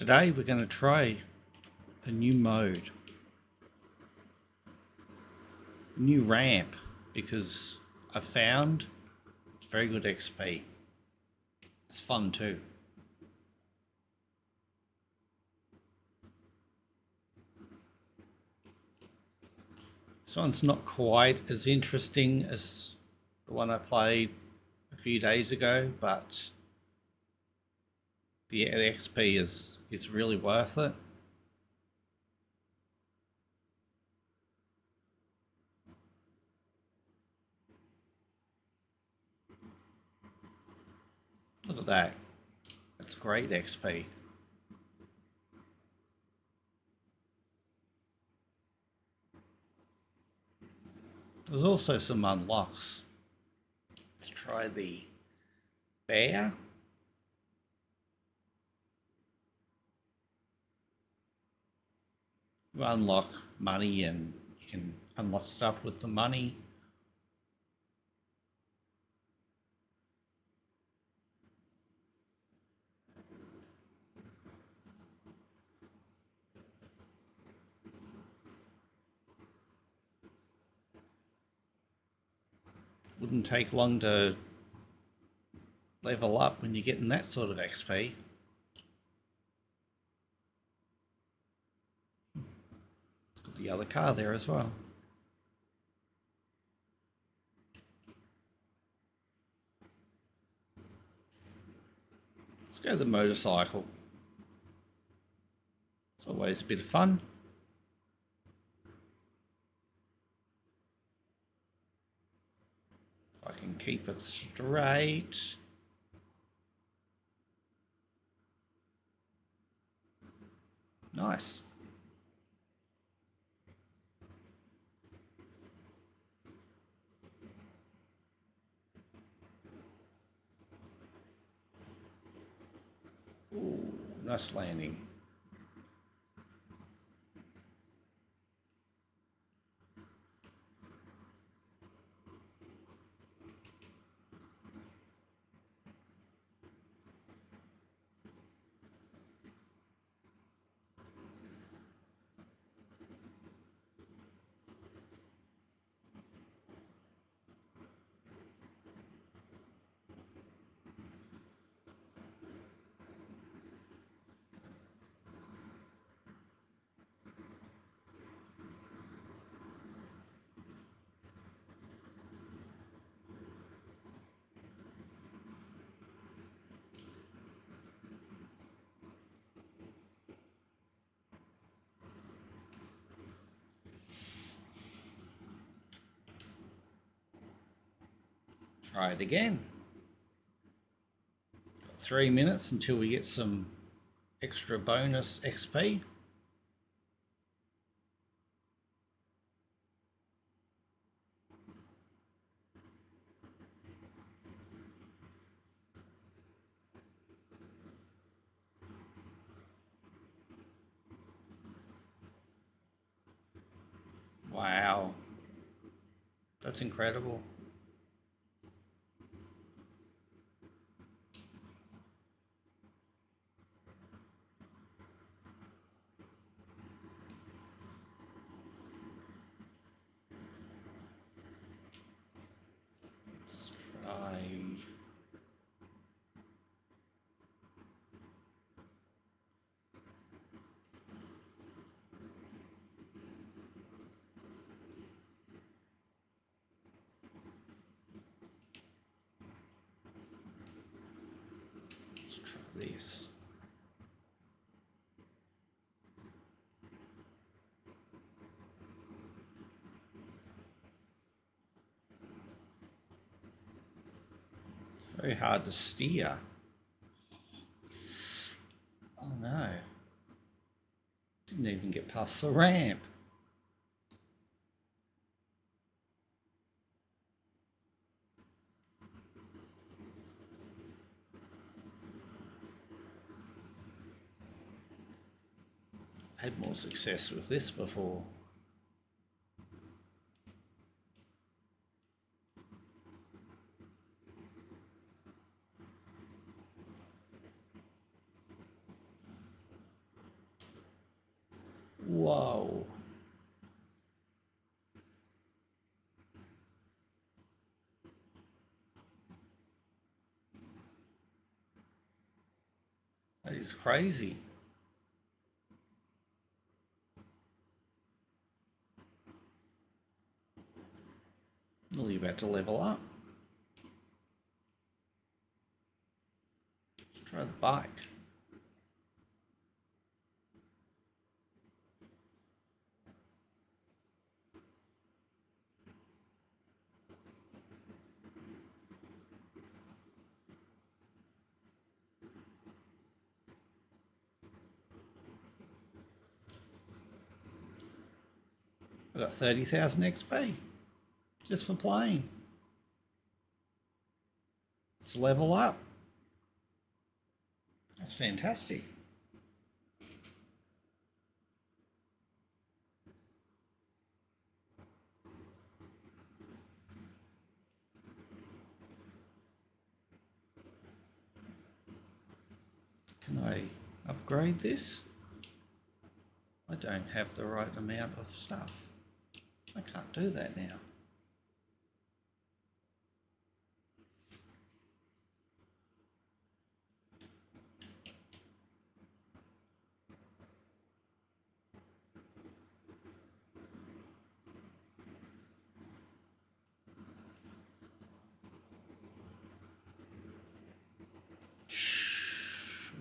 Today we're going to try a new mode. New ramp because I found it's very good XP. It's fun too. This one's not quite as interesting as the one I played a few days ago, but the XP is is really worth it. Look at that. That's great XP. There's also some unlocks. Let's try the bear. Unlock money and you can unlock stuff with the money. Wouldn't take long to level up when you're getting that sort of XP. Got the other car there as well. Let's go the motorcycle. It's always a bit of fun. If I can keep it straight. Nice. Ooh, nice landing. Try it again. Got three minutes until we get some extra bonus XP. Wow. That's incredible. Let's try. This. Very hard to steer. Oh no. Didn't even get past the ramp. Had more success with this before. Whoa. That is crazy. To level up. Let's try the bike. I got 30,000 XP just for playing. Let's level up. That's fantastic. Can I upgrade this? I don't have the right amount of stuff. I can't do that now.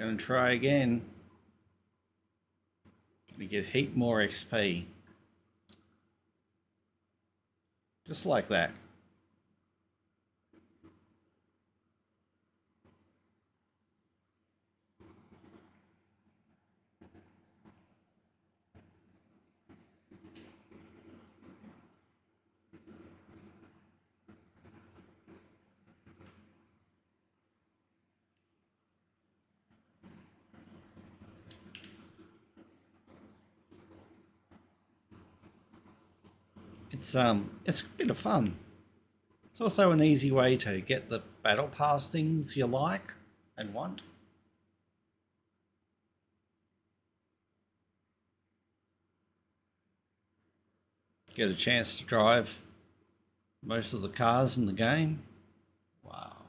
Going to try again. We get heap more XP. Just like that. It's um it's a bit of fun. It's also an easy way to get the battle pass things you like and want. Get a chance to drive most of the cars in the game. Wow.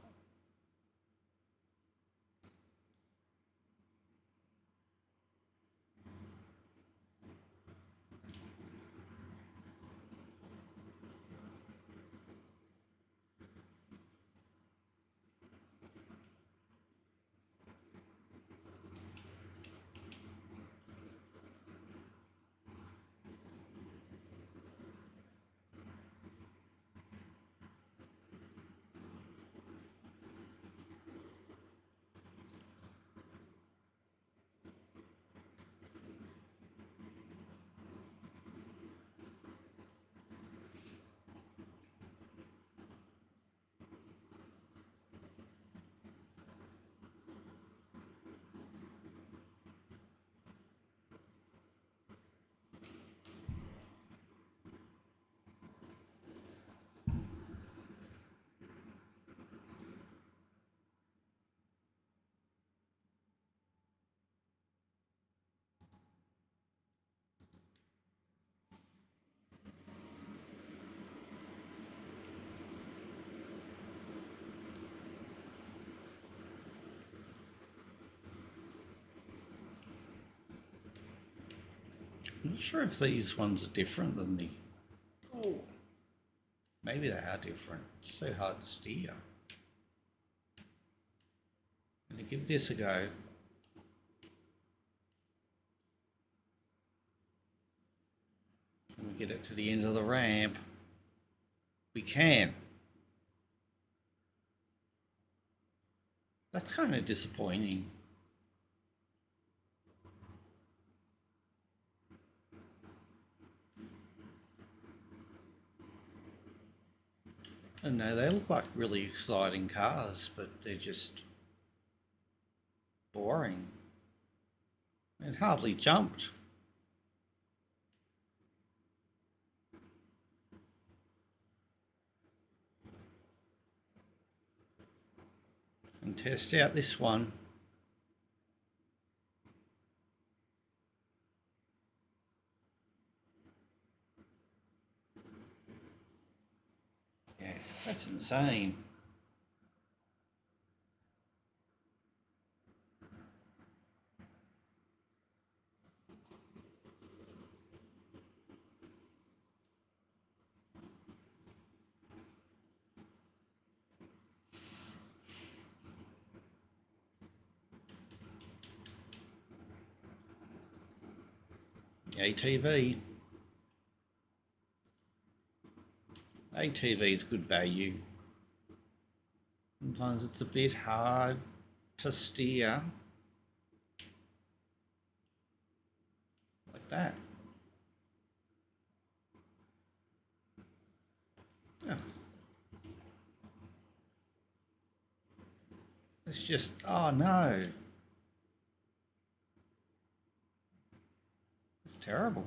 I'm not sure if these ones are different than the. Oh, maybe they are different. It's so hard to steer. I'm gonna give this a go. Can we get it to the end of the ramp? We can. That's kind of disappointing. Know, they look like really exciting cars, but they're just boring. It hardly jumped. And test out this one. That's insane. ATV. ATV is good value. Sometimes it's a bit hard to steer. Like that. Yeah. It's just, oh no. It's terrible.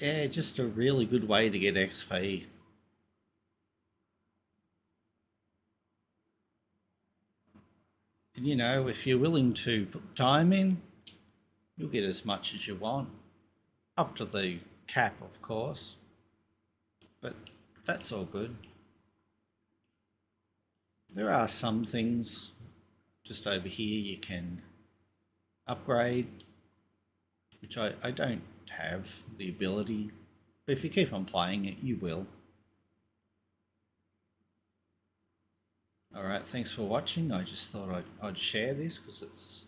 Yeah, just a really good way to get XP. And you know, if you're willing to put time in, you'll get as much as you want. Up to the cap, of course. But that's all good. There are some things just over here you can upgrade, which I, I don't have the ability, but if you keep on playing it, you will. Alright, thanks for watching. I just thought I'd, I'd share this because it's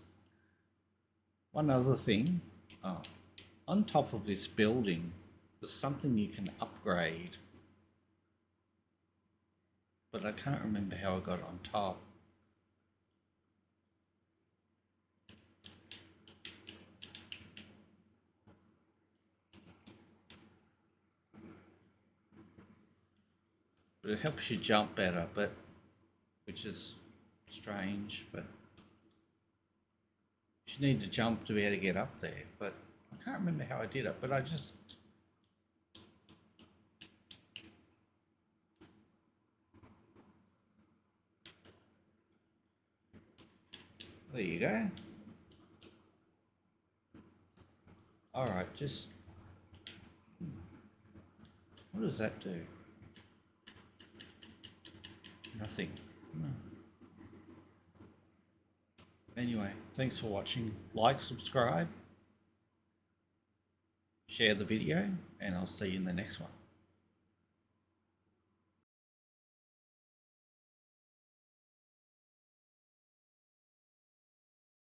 one other thing. Oh, on top of this building, there's something you can upgrade. But I can't remember how I got on top. But it helps you jump better, but which is strange, but you need to jump to be able to get up there. But I can't remember how I did it, but I just There you go. All right, just hmm, what does that do? Nothing. No. Anyway, thanks for watching. Like, subscribe, share the video, and I'll see you in the next one.